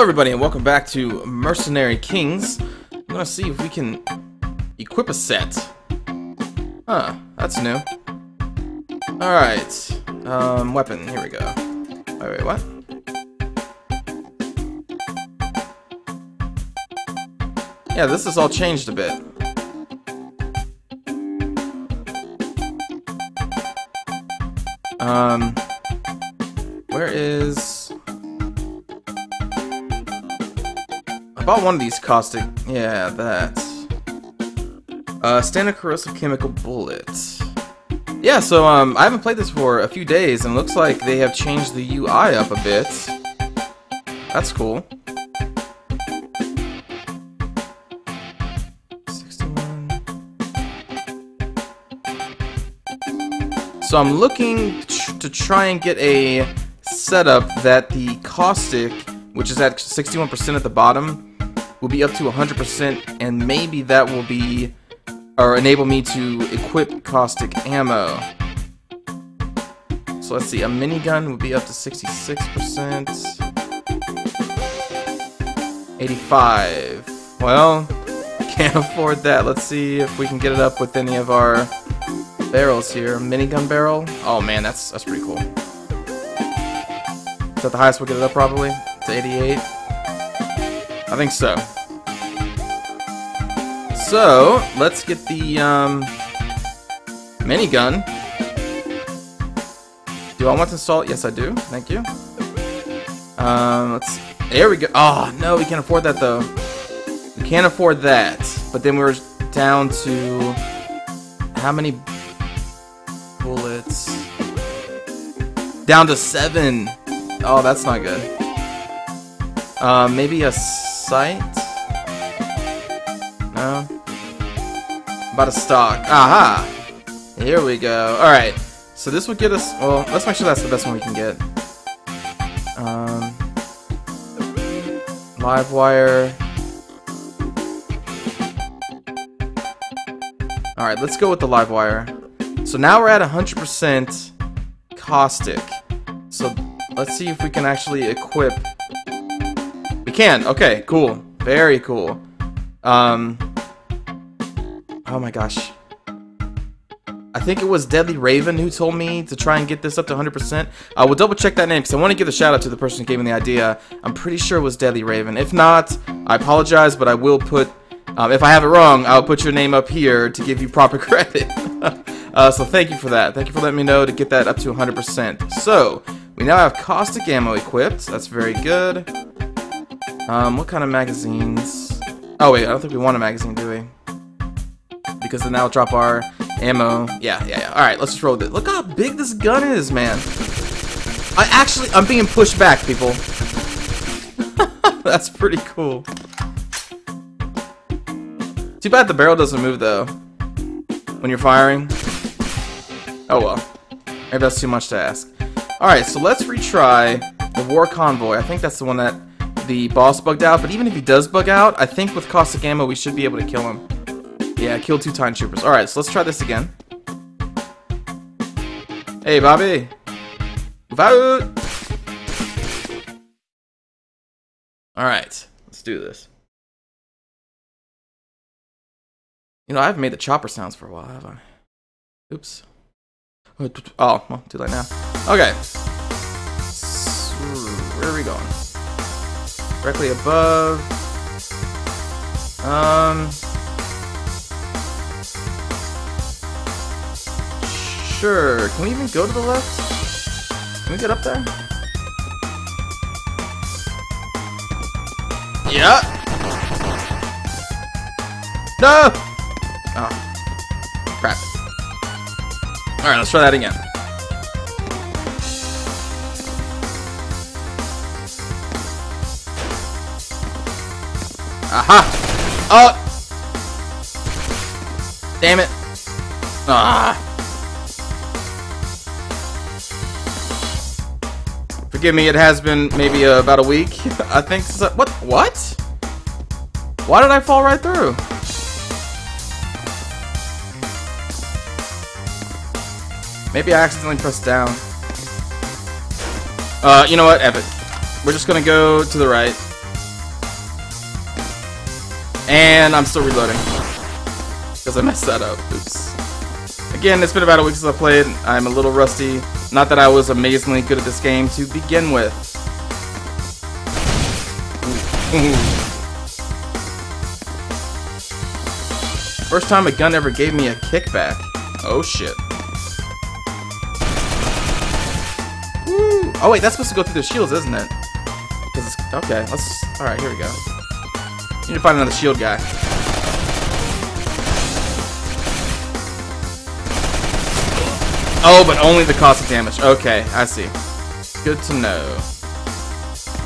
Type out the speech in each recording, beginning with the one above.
Hello everybody and welcome back to Mercenary Kings. I'm gonna see if we can equip a set. Huh, that's new. Alright. Um, weapon, here we go. Wait, wait, what? Yeah, this has all changed a bit. Um, bought one of these caustic... Yeah, that. Uh, standard corrosive chemical bullet. Yeah, so, um, I haven't played this for a few days, and looks like they have changed the UI up a bit. That's cool. 61. So I'm looking to try and get a setup that the caustic, which is at 61% at the bottom, will be up to 100%, and maybe that will be, or enable me to equip caustic ammo. So let's see, a minigun would be up to 66%. 85. Well, can't afford that. Let's see if we can get it up with any of our barrels here. Minigun barrel. Oh man, that's that's pretty cool. Is that the highest we'll get it up probably? To 88? I think so. So, let's get the um, minigun. Do I want to install it? Yes, I do. Thank you. Um, let's. There we go. Oh no, we can't afford that though. We can't afford that. But then we're down to how many bullets? Down to seven. Oh, that's not good. Uh, maybe a sight? No. About a stock. Aha! Here we go. Alright. So this will get us... Well, let's make sure that's the best one we can get. Um, live wire. Alright, let's go with the live wire. So now we're at 100% caustic. So let's see if we can actually equip. We can. Okay, cool. Very cool. Um. Oh my gosh. I think it was Deadly Raven who told me to try and get this up to 100%. I will double check that name because I want to give a shout out to the person who gave me the idea. I'm pretty sure it was Deadly Raven. If not, I apologize, but I will put, um, if I have it wrong, I'll put your name up here to give you proper credit. uh, so thank you for that. Thank you for letting me know to get that up to 100%. So, we now have caustic ammo equipped. That's very good. Um, what kind of magazines? Oh wait, I don't think we want a magazine, do we? Because then that'll drop our ammo. Yeah, yeah, yeah. Alright, let's just roll with it. Look how big this gun is, man. I actually, I'm being pushed back, people. That's pretty cool. Too bad the barrel doesn't move, though. When you're firing. Oh well. Maybe that's too much to ask. Alright, so let's retry the War Convoy. I think that's the one that the boss bugged out, but even if he does bug out, I think with caustic ammo we should be able to kill him. Yeah, kill two Time Troopers. Alright, so let's try this again. Hey, Bobby! Vote! Alright, let's do this. You know, I haven't made the chopper sounds for a while, have I? Oops. Oh, well, too late now. Okay. So, where are we going? Directly above. Um. Sure. Can we even go to the left? Can we get up there? Yeah. No. Oh. Crap. Alright, let's try that again. Aha! Oh! Damn it. Ah! Forgive me, it has been maybe uh, about a week. I think. So what? What? Why did I fall right through? Maybe I accidentally pressed down. Uh, you know what? Epic. We're just gonna go to the right. And I'm still reloading. Because I messed that up. Oops. Again, it's been about a week since I played. I'm a little rusty. Not that I was amazingly good at this game to begin with. First time a gun ever gave me a kickback. Oh shit. Oh wait, that's supposed to go through the shields, isn't it? okay, let's. All right, here we go. Need to find another shield guy. Oh, but only the cost of damage. Okay, I see. Good to know.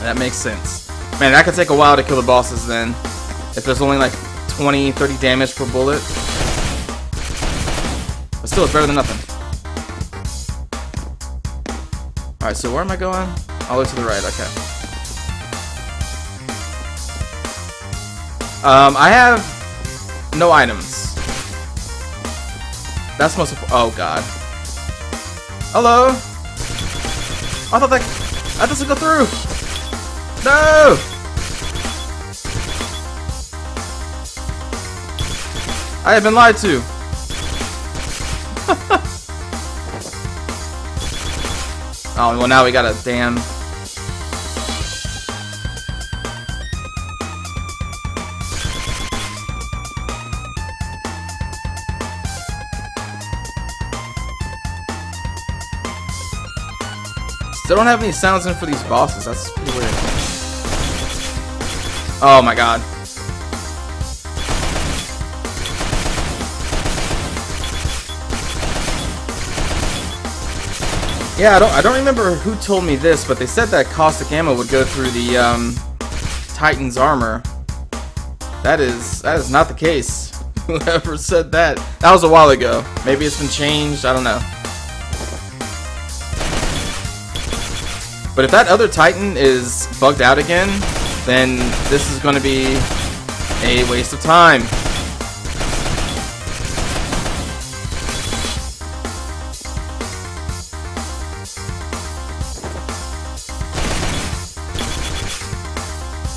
That makes sense. Man, that could take a while to kill the bosses then. If there's only like 20, 30 damage per bullet. But still, it's better than nothing. Alright, so where am I going? All the way to the right, okay. Um, I have no items. That's most oh god. Hello? I thought that- that doesn't go through! No! I have been lied to. oh, well now we got a damn... Still don't have any sounds in for these bosses. That's pretty weird. Oh my god. Yeah, I don't I don't remember who told me this, but they said that caustic ammo would go through the um, Titan's armor. That is that is not the case. Whoever said that. That was a while ago. Maybe it's been changed, I don't know. But if that other Titan is bugged out again, then this is going to be a waste of time.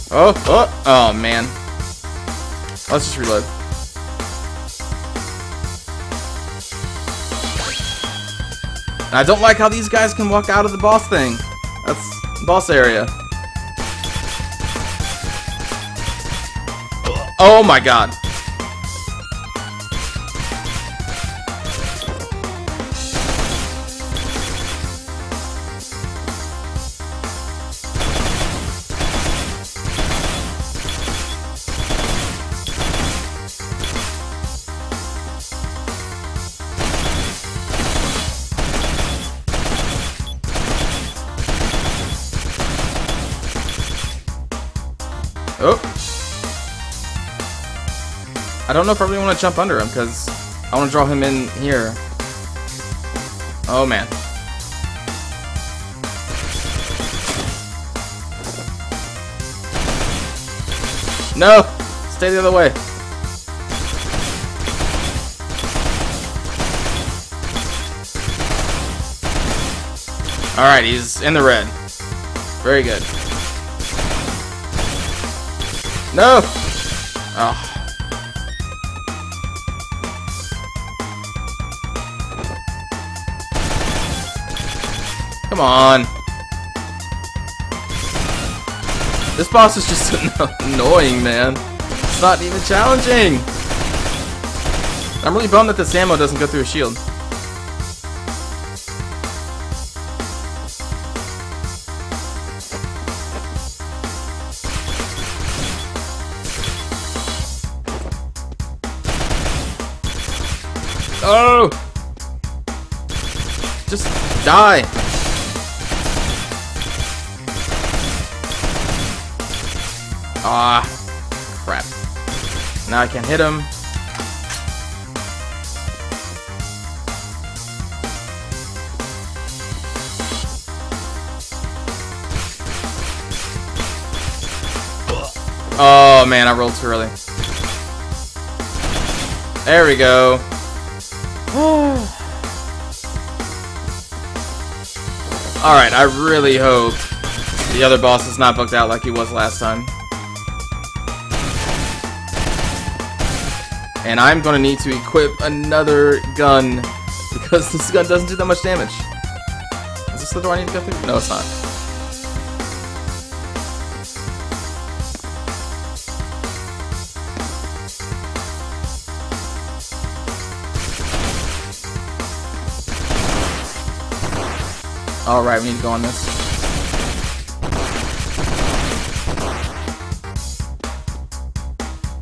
Oh, oh, oh man. Let's just reload. I don't like how these guys can walk out of the boss thing. That's boss area. Oh my god. Oh. I don't know if I really want to jump under him because I want to draw him in here. Oh man. No! Stay the other way. Alright, he's in the red. Very good. No! Oh. Come on. This boss is just annoying, man. It's not even challenging. I'm really bummed that this ammo doesn't go through a shield. Just die! Ah, crap. Now I can hit him. Oh man, I rolled too early. There we go. Alright, I really hope the other boss is not booked out like he was last time. And I'm gonna need to equip another gun because this gun doesn't do that much damage. Is this the door I need to go through? No, it's not. Alright, we need to go on this.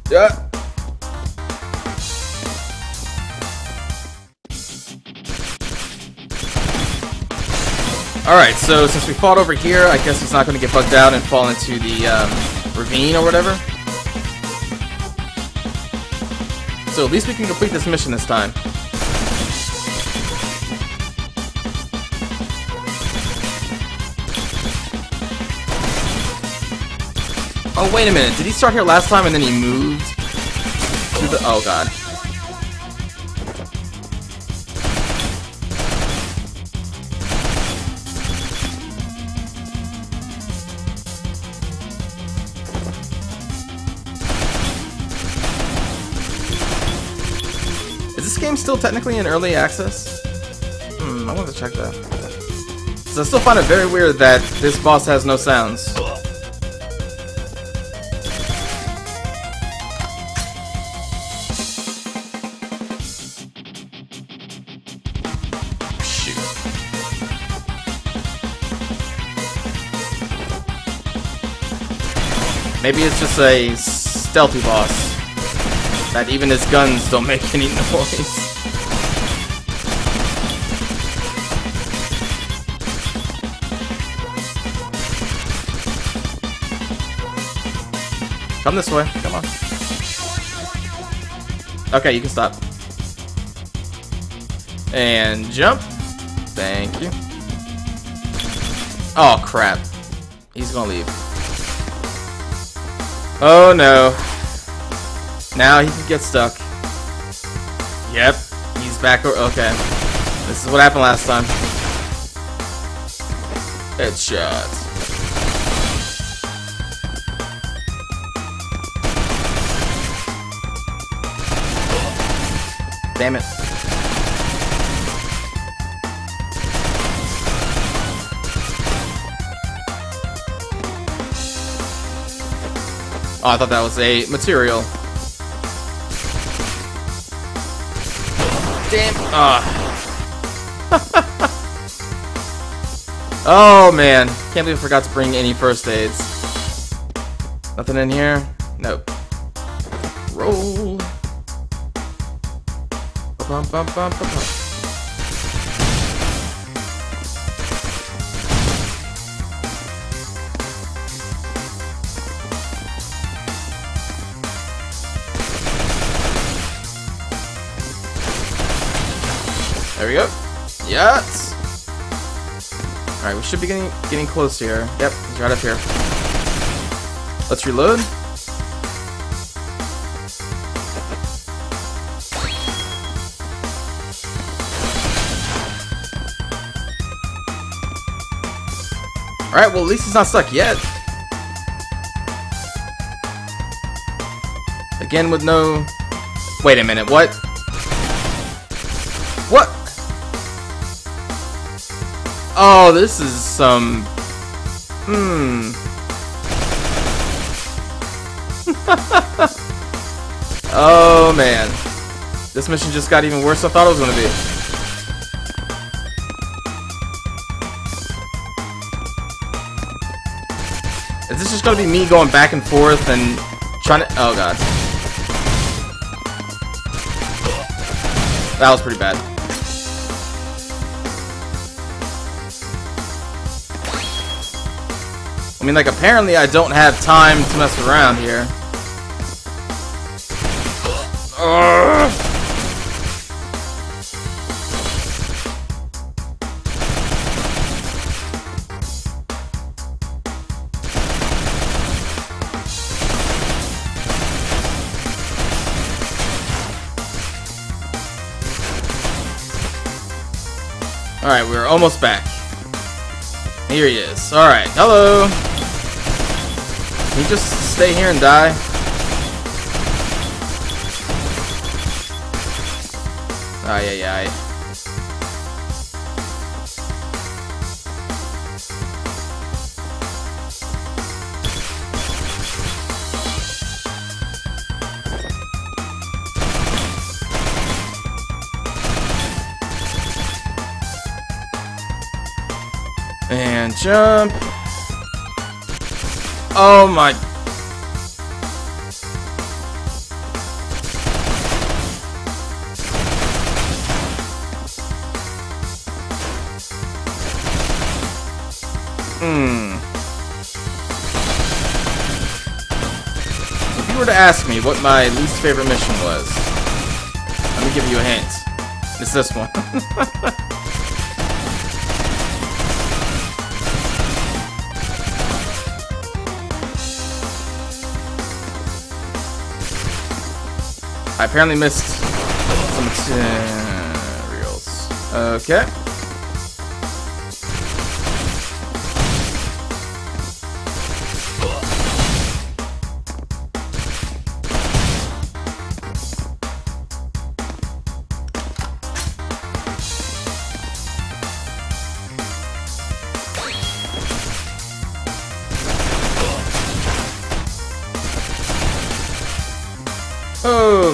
Yeah. Alright, so since we fought over here, I guess it's not going to get bugged out and fall into the um, ravine or whatever. So at least we can complete this mission this time. Oh, wait a minute. Did he start here last time and then he moved? To the oh, God. Is this game still technically in early access? Hmm, I want to check that. So I still find it very weird that this boss has no sounds. Maybe it's just a stealthy boss. That even his guns don't make any noise. Come this way. Come on. Okay, you can stop. And jump. Thank you. Oh, crap. He's gonna leave. Oh, no. Now he can get stuck. Yep. He's back. Okay. This is what happened last time. Headshot. Damn it. Oh, I thought that was a material. Damn. Ah. oh man, can't believe I forgot to bring any first aids. Nothing in here. Nope. Roll. Bum, bum, bum, bum, All right, we should be getting getting close here. Yep, he's right up here. Let's reload. Alright, well at least he's not stuck yet. Again with no... Wait a minute, what? What? Oh, this is some... Hmm... oh man. This mission just got even worse than I thought it was gonna be. Is this just gonna be me going back and forth and trying to- oh god. That was pretty bad. I mean, like, apparently I don't have time to mess around here. Alright, we're almost back. Here he is. Alright, hello! Can you just stay here and die? Ay, ay, ay. And jump. Oh my. Hmm. If you were to ask me what my least favorite mission was, let me give you a hint. It's this one. I apparently missed some materials. Okay.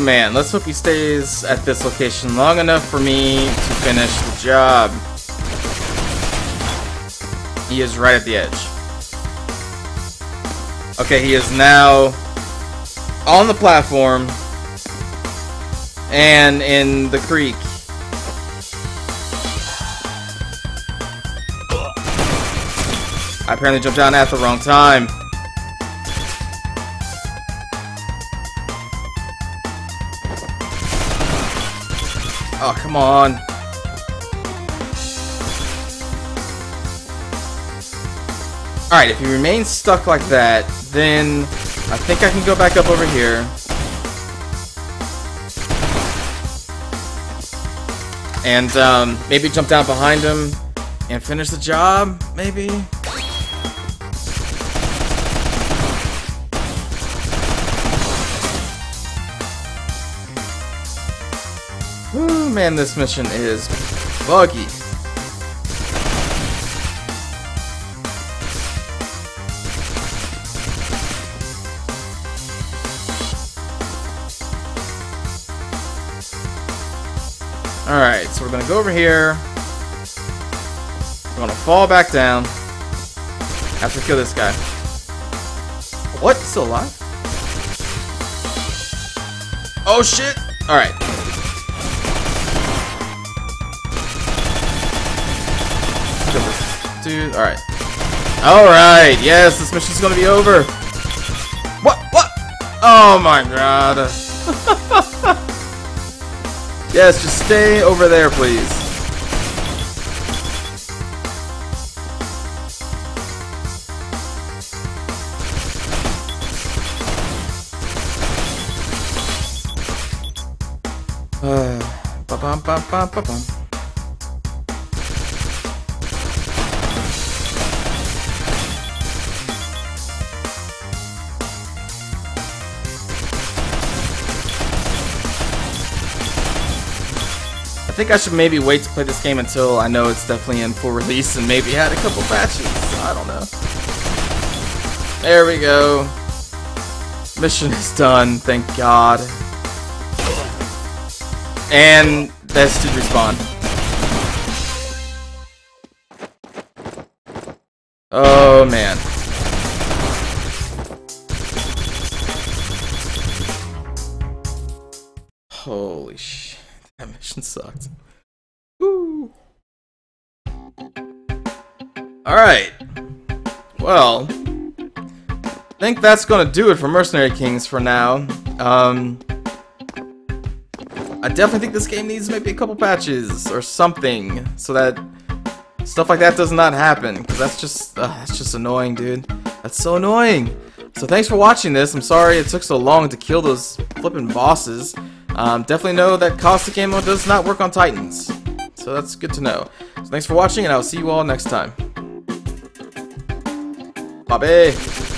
Man, let's hope he stays at this location long enough for me to finish the job. He is right at the edge. Okay, he is now on the platform and in the creek. I apparently jumped down at the wrong time. Oh, come on. Alright, if he remains stuck like that, then I think I can go back up over here. And um, maybe jump down behind him and finish the job, maybe? Man, this mission is buggy. Alright, so we're gonna go over here. We're gonna fall back down. Have to kill this guy. What? Still alive? Oh shit! Alright. Dude. Alright. Alright, yes, this mission's gonna be over. What? What? Oh my god. yes, just stay over there, please. Uh, ba-bum, ba-bum, ba-bum. I think I should maybe wait to play this game until I know it's definitely in full release and maybe add a couple patches. I don't know. There we go. Mission is done, thank God. And that's to respawn. Woo. Alright. Well. I think that's gonna do it for Mercenary Kings for now. Um. I definitely think this game needs maybe a couple patches or something so that stuff like that does not happen. Because that's just, uh, that's just annoying, dude. That's so annoying. So thanks for watching this. I'm sorry it took so long to kill those flipping bosses. Um, definitely know that caustic ammo does not work on Titans. So that's good to know. So thanks for watching, and I'll see you all next time. Bye-bye.